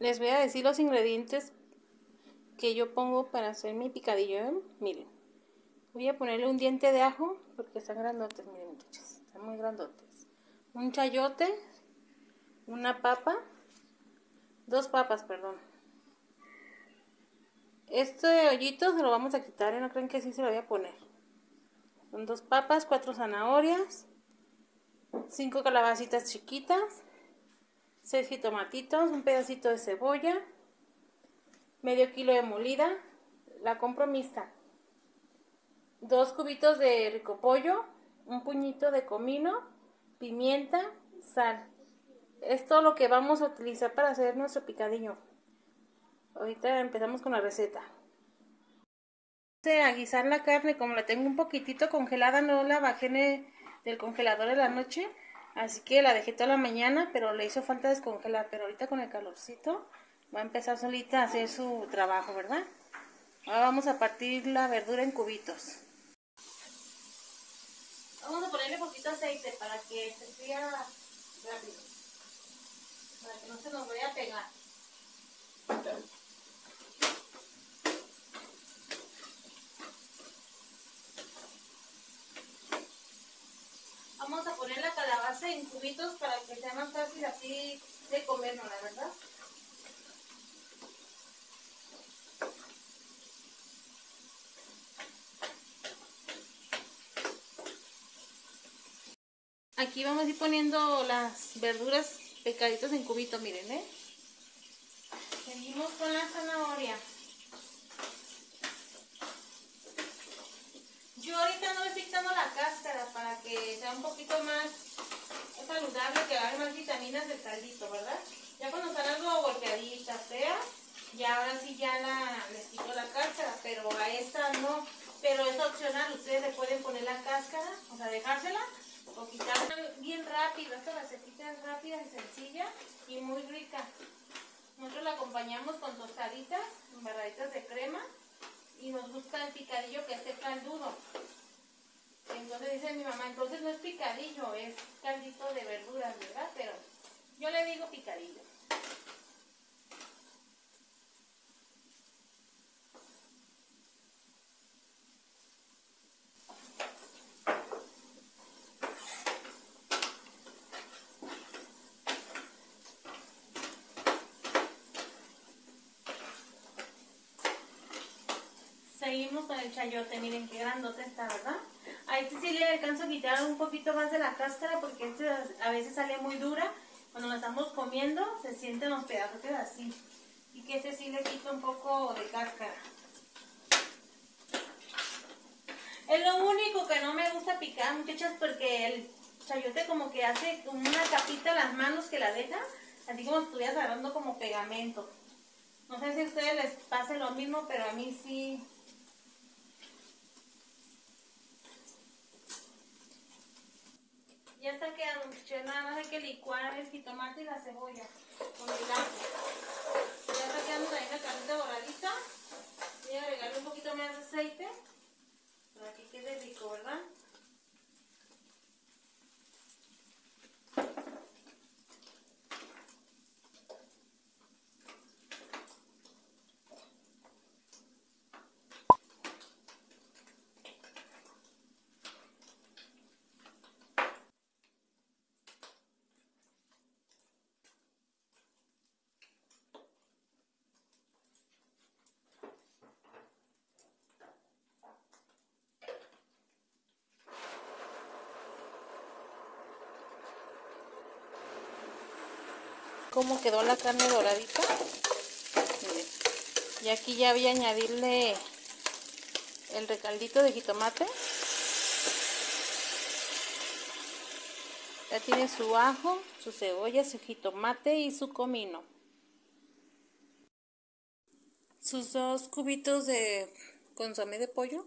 Les voy a decir los ingredientes que yo pongo para hacer mi picadillo. ¿eh? Miren, voy a ponerle un diente de ajo porque están grandotes, miren muchachos, están muy grandotes. Un chayote, una papa, dos papas, perdón. Este hoyito se lo vamos a quitar, ¿eh? no creen que así se lo voy a poner. Son dos papas, cuatro zanahorias, cinco calabacitas chiquitas, seis jitomatitos, un pedacito de cebolla, medio kilo de molida, la compro mixta, dos cubitos de rico pollo, un puñito de comino, pimienta, sal. Es todo lo que vamos a utilizar para hacer nuestro picadillo. Ahorita empezamos con la receta. A guisar la carne, como la tengo un poquitito congelada, no la bajé del congelador de la noche. Así que la dejé toda la mañana, pero le hizo falta descongelar. Pero ahorita con el calorcito va a empezar solita a hacer su trabajo, ¿verdad? Ahora vamos a partir la verdura en cubitos. Vamos a ponerle poquito aceite para que se fría rápido. Para que no se nos vaya a pegar. Vamos a poner la calabaza en cubitos para que sea más fácil así de comernos, la verdad. Aquí vamos a ir poniendo las verduras pecaditos en cubitos, miren, ¿eh? Seguimos con la zanahoria. Yo ahorita no le estoy quitando la cáscara para que sea un poquito más saludable, que haga más vitaminas del caldito, ¿verdad? Ya cuando están algo golpeaditas, feas, ya ahora sí ya la, les quito la cáscara, pero a esta no. Pero es opcional, ustedes le pueden poner la cáscara, o sea, dejársela o quitarla bien rápido. Esta recetita es rápida y sencilla y muy rica. Nosotros la acompañamos con tostaditas, embarraditas de crema y nos gusta el picadillo que esté caldudo. Entonces dice mi mamá, entonces no es picadillo, es caldito de verduras, ¿verdad? Pero yo le digo picadillo. Seguimos con el chayote, miren qué grandote está, ¿verdad? A este sí le alcanzo a quitar un poquito más de la cáscara porque este a veces sale muy dura. Cuando la estamos comiendo se sienten los pedazos así. Y que este sí le quito un poco de cáscara. Es lo único que no me gusta picar, muchachas, porque el chayote como que hace una capita en las manos que la deja, así como si estuvieras agarrando como pegamento. No sé si a ustedes les pase lo mismo, pero a mí sí Ya está quedando, muchachos. Nada más hay que licuar el jitomate y la cebolla con el ajo. Ya está quedando ahí la carnita doradita. Voy a agregarle un poquito más de aceite para que quede rico, ¿verdad? Cómo quedó la carne doradita. Y aquí ya voy a añadirle el recaldito de jitomate. Ya tiene su ajo, su cebolla, su jitomate y su comino. Sus dos cubitos de consomé de pollo.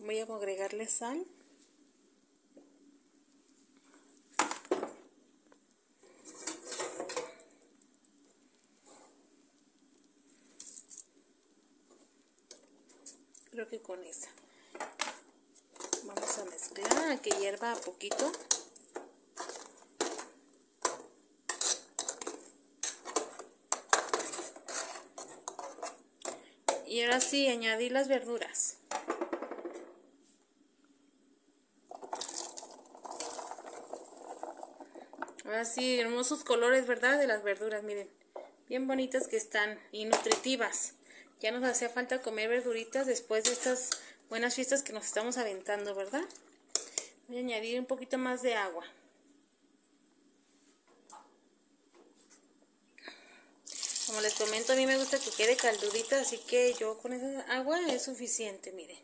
Voy a agregarle sal. creo que con esa. Vamos a mezclar a que hierva a poquito. Y ahora sí añadí las verduras. Ahora sí hermosos colores verdad de las verduras miren. Bien bonitas que están y nutritivas. Ya nos hacía falta comer verduritas después de estas buenas fiestas que nos estamos aventando, ¿verdad? Voy a añadir un poquito más de agua. Como les comento, a mí me gusta que quede caldudita, así que yo con esa agua es suficiente, miren.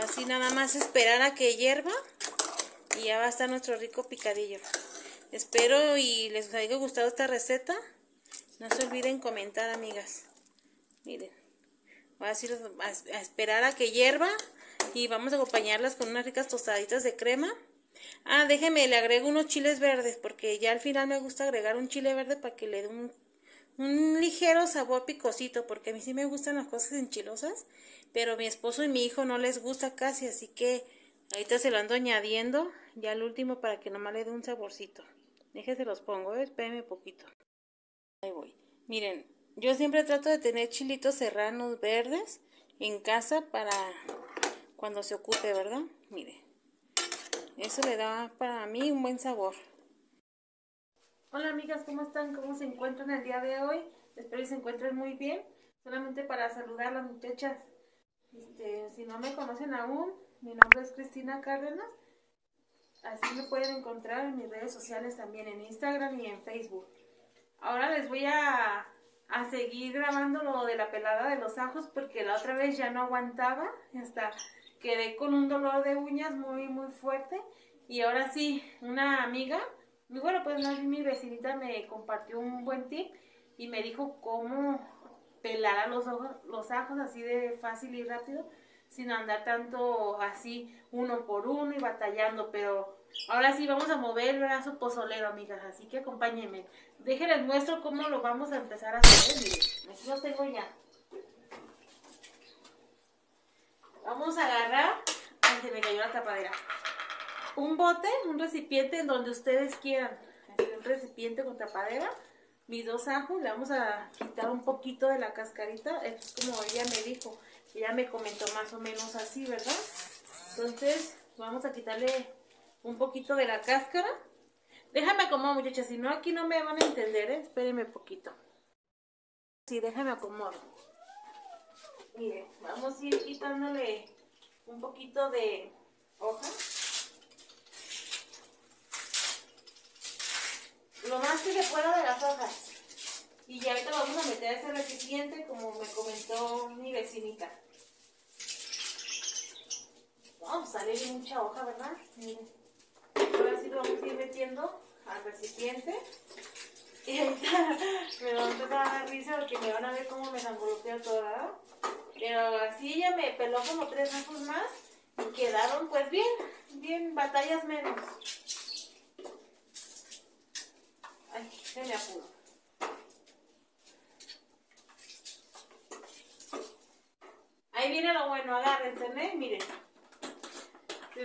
Así nada más esperar a que hierva y ya va a estar nuestro rico picadillo. Espero y les haya gustado esta receta. No se olviden comentar, amigas. Miren. Voy a, a esperar a que hierva y vamos a acompañarlas con unas ricas tostaditas de crema. Ah, déjeme, le agrego unos chiles verdes porque ya al final me gusta agregar un chile verde para que le dé un, ligero sabor picosito porque a mí sí me gustan las cosas enchilosas, pero mi esposo y mi hijo no les gusta casi, así que ahorita se lo ando añadiendo ya el último para que nomás le dé un saborcito. Déjense los pongo, ¿eh? espérenme poquito. Ahí voy. Miren, yo siempre trato de tener chilitos serranos verdes en casa para cuando se ocupe, ¿verdad? Mire. Eso le da para mí un buen sabor. Hola amigas, ¿cómo están? ¿Cómo se encuentran el día de hoy? Espero que se encuentren muy bien. Solamente para saludar a las muchachas. Este, si no me conocen aún, mi nombre es Cristina Cárdenas. Así me pueden encontrar en mis redes sociales también, en Instagram y en Facebook. Ahora les voy a, a seguir grabando lo de la pelada de los ajos porque la otra vez ya no aguantaba. Hasta quedé con un dolor de uñas muy, muy fuerte. Y ahora sí, una amiga, bueno, pues mi vecinita me compartió un buen tip y me dijo cómo pelar a los, ojos, los ajos así de fácil y rápido, sin andar tanto así uno por uno y batallando. Pero ahora sí vamos a mover el brazo pozolero, amigas, así que acompáñenme. Déjenles muestro cómo lo vamos a empezar a hacer. Miren, aquí lo tengo ya. Vamos a agarrar, ay, se me cayó la tapadera, un bote, un recipiente en donde ustedes quieran, un recipiente con tapadera, mis dos ajos, le vamos a quitar un poquito de la cascarita, es como ella me dijo, ella me comentó más o menos así, ¿verdad? Entonces, vamos a quitarle un poquito de la cáscara. Déjame acomodo, muchachas, si no aquí no me van a entender, ¿eh? Espérenme poquito. Sí, déjame acomodo. Miren, vamos a ir quitándole un poquito de hoja. Lo más que se pueda de las hojas. Y ya ahorita vamos a meter ese recipiente como me comentó mi vecinita. Vamos a salir mucha hoja, ¿verdad? Miren. Ahora sí lo vamos a ir metiendo al recipiente. Y ahorita me van a empezar a dar risa porque me van a ver cómo me sangoloteo toda. Pero así ella me peló como tres ajos más y quedaron pues bien, bien, batallas menos. Ay, se me apuro. Ahí viene lo bueno, agárrense, ¿eh? Miren.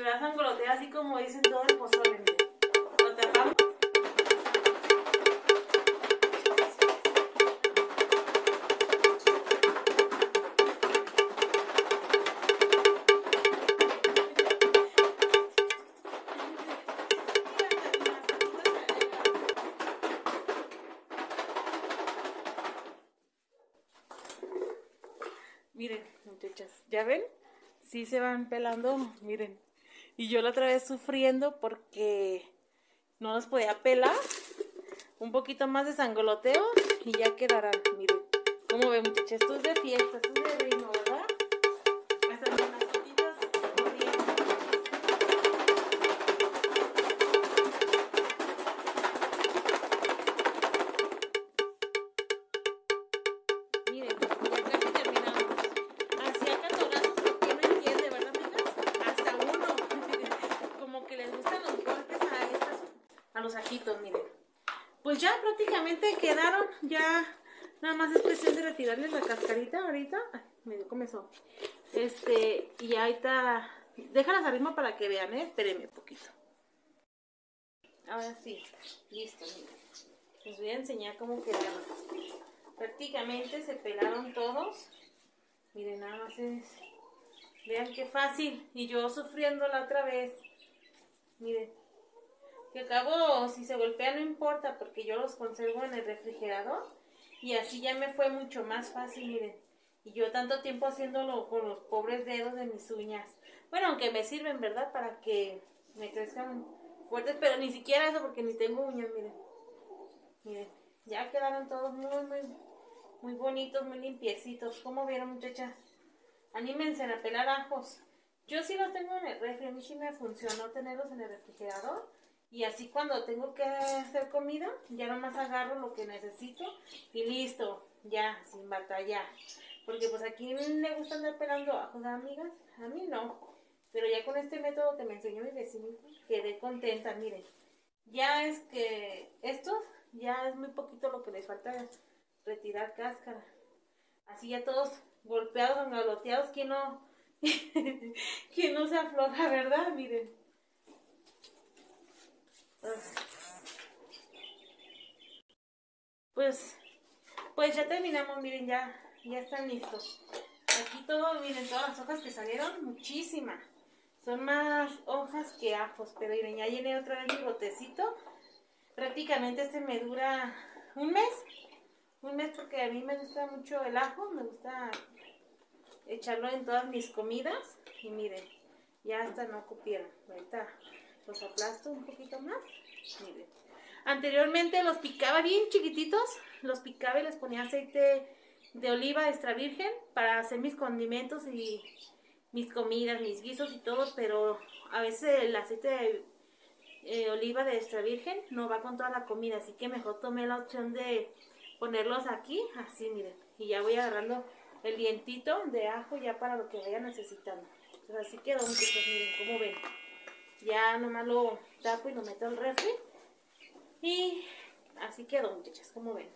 Va a sangolotear así como dicen todo el pozole, Lo tapamos. Miren, muchachas, ¿ya ven? Sí se van pelando, miren. Y yo la otra vez sufriendo porque no los podía pelar. Un poquito más de sangoloteo y ya quedarán, miren. Como ven, muchachas, esto es de fiesta, esto es de ritmo, miren. Pues ya prácticamente quedaron, ya nada más es cuestión de retirarles la cascarita ahorita. Ay, medio comenzó. Este, y ahí está. Déjalas arriba para que vean, eh. Espérenme un poquito. Ahora sí, listo, miren. Les voy a enseñar cómo quedaron. prácticamente se pelaron todos. Miren, nada más es... Vean qué fácil. Y yo sufriendo la otra vez. Miren. Que al cabo, si se golpea no importa porque yo los conservo en el refrigerador. Y así ya me fue mucho más fácil, miren. Y yo tanto tiempo haciéndolo con los pobres dedos de mis uñas. Bueno, aunque me sirven, ¿verdad? Para que me crezcan fuertes, pero ni siquiera eso porque ni tengo uñas, miren. Miren, ya quedaron todos muy, muy, muy bonitos, muy limpiecitos. ¿Cómo vieron, muchachas? Anímense a pelar ajos. Yo sí los tengo en el refri, a mí sí me funcionó tenerlos en el refrigerador. Y así cuando tengo que hacer comida, ya nomás agarro lo que necesito y listo, ya, sin batallar. Porque pues aquí me gusta andar pelando ajos, amigas. A mí no. Pero ya con este método que me enseñó mi vecinito, quedé contenta, miren. Ya es que estos, ya es muy poquito lo que les falta retirar cáscara. Así ya todos golpeados, engaloteados, que no, que no se afloja, ¿verdad? Miren. Pues, pues ya terminamos, miren, ya, ya están listos. Aquí todo, miren, todas las hojas que salieron, muchísimas. Son más hojas que ajos, pero miren, ya llené otra vez mi botecito. Prácticamente este me dura un mes. Un mes porque a mí me gusta mucho el ajo, me gusta echarlo en todas mis comidas. Y miren, ya hasta no cupieron. Ahorita los aplasto un poquito más. Miren. Anteriormente los picaba bien chiquititos, los picaba y les ponía aceite de oliva extra virgen para hacer mis condimentos y mis comidas, mis guisos y todo, pero a veces el aceite de eh, oliva de extra virgen no va con toda la comida, así que mejor tomé la opción de ponerlos aquí, así miren, y ya voy agarrando el dientito de ajo ya para lo que vaya necesitando. así quedó, muchachos, miren, como ven. Ya nomás lo tapo y lo meto al refri. Y así quedó, muchachas, como ven.